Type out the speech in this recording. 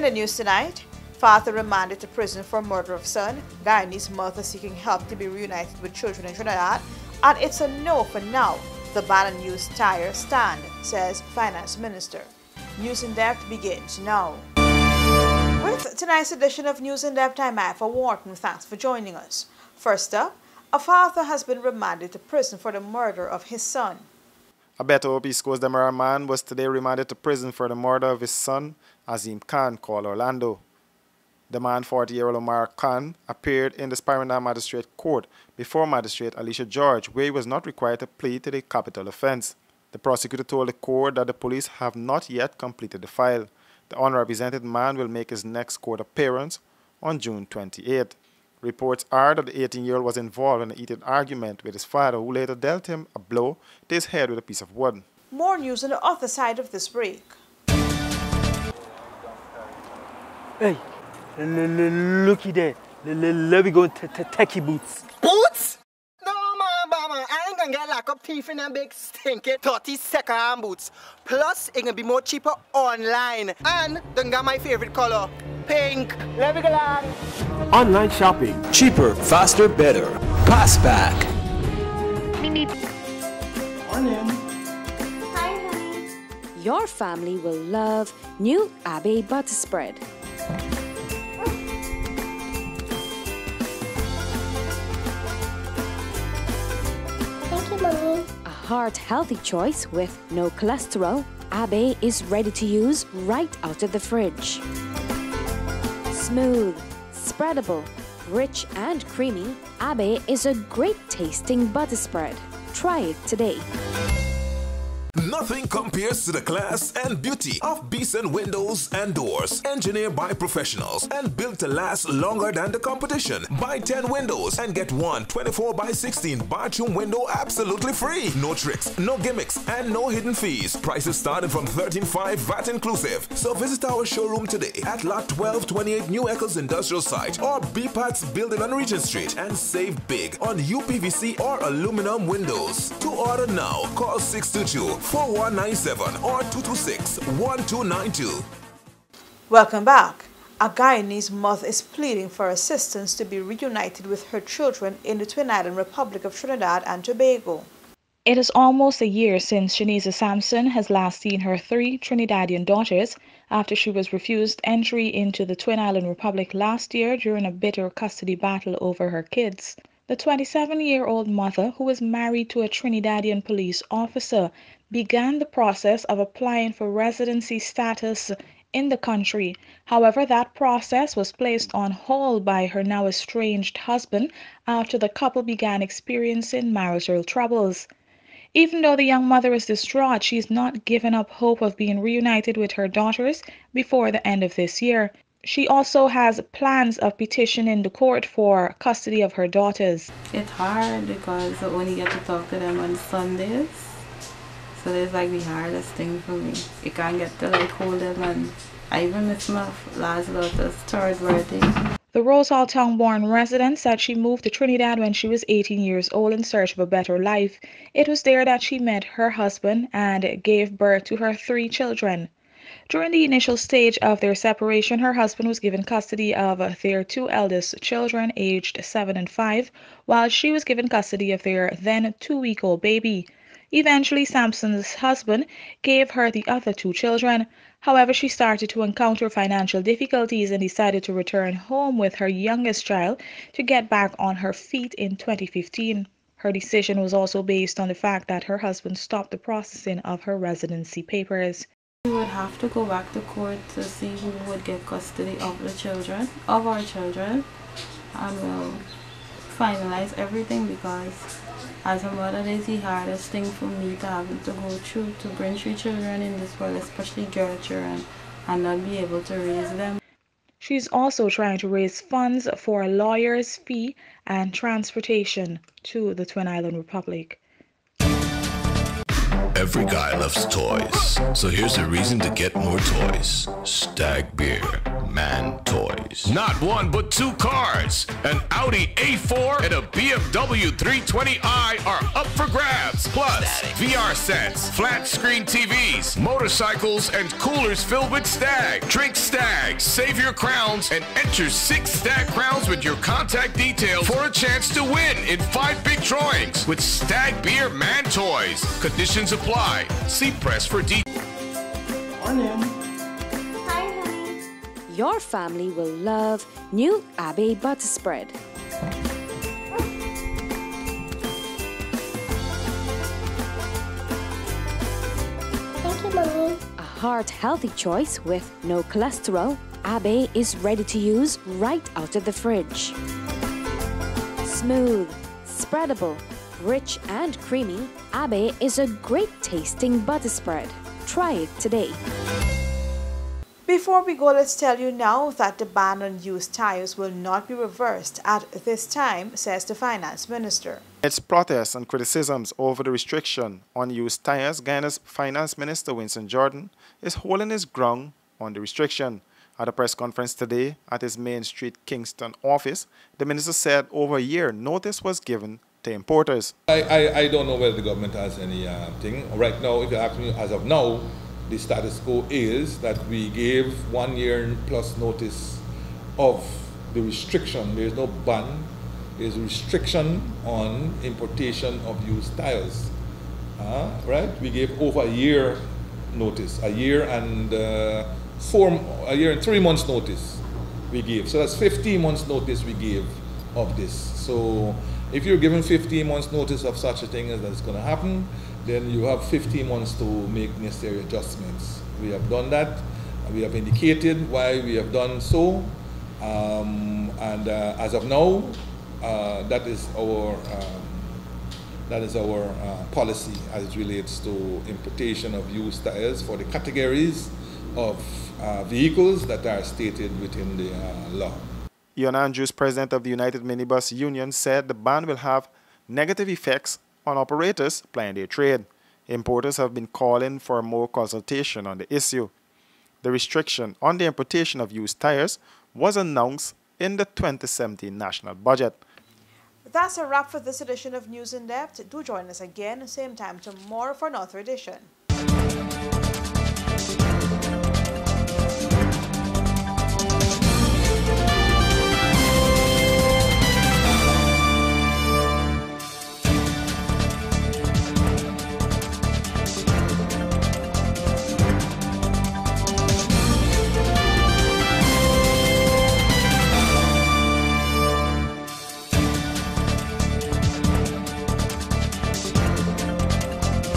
In the news tonight, father remanded to prison for murder of son, Guyanese mother seeking help to be reunited with children in Trinidad, and it's a no for now. The on used tire stand, says Finance Minister. News in Depth begins now. With tonight's edition of News in Depth, I'm Eva Wharton. Thanks for joining us. First up, a father has been remanded to prison for the murder of his son. A Better Hope Schools Demerara man was today remanded to prison for the murder of his son, Azim Khan, called Orlando. The man, 40-year-old Omar Khan, appeared in the Sparendaam Magistrate Court before Magistrate Alicia George, where he was not required to plead to the capital offense. The prosecutor told the court that the police have not yet completed the file. The unrepresented man will make his next court appearance on June 28. Reports are that the 18-year-old was involved in a heated argument with his father, who later dealt him a blow to his head with a piece of wood. More news on the other side of this break. Hey, looky there. Let me go to techie boots. Boots? No, man, mama. I ain't gonna get lock up teeth in them big stinky 30 second hand boots. Plus, it gonna be more cheaper online. And don't got my favorite color, pink. Let me go on. Online shopping. Cheaper, faster, better. Pass back. Morning. Hi, honey. Your family will love new Abbey butter spread. Thank you, Mommy. A heart healthy choice with no cholesterol. Abbey is ready to use right out of the fridge. Smooth, spreadable, rich, and creamy, Abbey is a great tasting butter spread. Try it today. Nothing compares to the class and beauty of Beeson windows and doors. Engineered by professionals and built to last longer than the competition. Buy 10 windows and get one 24 by 16 bathroom window absolutely free. No tricks, no gimmicks, and no hidden fees. Prices starting from 13.5 VAT inclusive. So visit our showroom today at Lot 1228 New Eccles Industrial Site or BPAT's building on Regent Street and save big on UPVC or aluminum windows. To order now, call 622 4197 or 226 1292. Welcome back. A Guyanese mother is pleading for assistance to be reunited with her children in the Twin Island Republic of Trinidad and Tobago. It is almost a year since Shaniza Sampson has last seen her three Trinidadian daughters after she was refused entry into the Twin Island Republic last year during a bitter custody battle over her kids. The 27 year old mother, who was married to a Trinidadian police officer, began the process of applying for residency status in the country. However, that process was placed on hold by her now estranged husband after the couple began experiencing marital troubles. Even though the young mother is distraught, she is not given up hope of being reunited with her daughters before the end of this year. She also has plans of petitioning the court for custody of her daughters. It's hard because I only get to talk to them on Sundays. So it's like the hardest thing for me. You can't get to like hold them and I even miss my last daughter's third birthday. The Rosehall Town born resident said she moved to Trinidad when she was 18 years old in search of a better life. It was there that she met her husband and gave birth to her three children. During the initial stage of their separation, her husband was given custody of their two eldest children, aged 7 and 5, while she was given custody of their then two week old baby. Eventually, Sampson's husband gave her the other two children. However, she started to encounter financial difficulties and decided to return home with her youngest child to get back on her feet in 2015. Her decision was also based on the fact that her husband stopped the processing of her residency papers. We would have to go back to court to see who would get custody of the children, of our children, and we'll finalize everything because as a mother, it is the hardest thing for me to have to go through to bring three children in this world, especially girl children, and not be able to raise them. She's also trying to raise funds for a lawyer's fee and transportation to the Twin Island Republic. Every guy loves toys, so here's a reason to get more toys. Stag Beer, Man Toys. Not one, but two cars. An Audi A4 and a BMW 320i are up for grabs. Plus, VR sets, flat screen TVs, motorcycles, and coolers filled with Stag. Drink Stag, save your crowns, and enter six Stag crowns with your contact details for a chance to win in five big drawings with Stag Beer Man Toys. Conditions apply. See press for details. Your family will love new Abe butter spread. Thank you, Mommy. A heart healthy choice with no cholesterol. Abe is ready to use right out of the fridge. Smooth, spreadable, rich and creamy, Abe is a great tasting butter spread. Try it today. Before we go, let's tell you now that the ban on used tires will not be reversed at this time, says the finance minister. Its protests and criticisms over the restriction on used tires, Guyana's finance minister Winston Jordan is holding his ground on the restriction. At a press conference today at his Main Street Kingston office, the minister said over a year notice was given to importers. I, I, I don't know whether the government has any uh, thing. Right now, if you ask me, as of now, the status quo is that we gave one year plus notice of the restriction. There is no ban. There is a restriction on importation of used tires. Uh, right? We gave over a year notice, a year and uh, four, a year and three months notice we gave. So that's 15 months notice we gave of this. So if you're given 15 months notice of such a thing as that's going to happen, then you have 15 months to make necessary adjustments. We have done that. We have indicated why we have done so. Um, and uh, as of now, uh, that is our um, that is our uh, policy as it relates to importation of used tires for the categories of uh, vehicles that are stated within the uh, law. Eon Andrews, president of the United Minibus Union, said the ban will have negative effects on operators plying their trade. Importers have been calling for more consultation on the issue. The restriction on the importation of used tires was announced in the 2017 national budget. That's a wrap for this edition of News in Depth. Do join us again, same time tomorrow for another edition.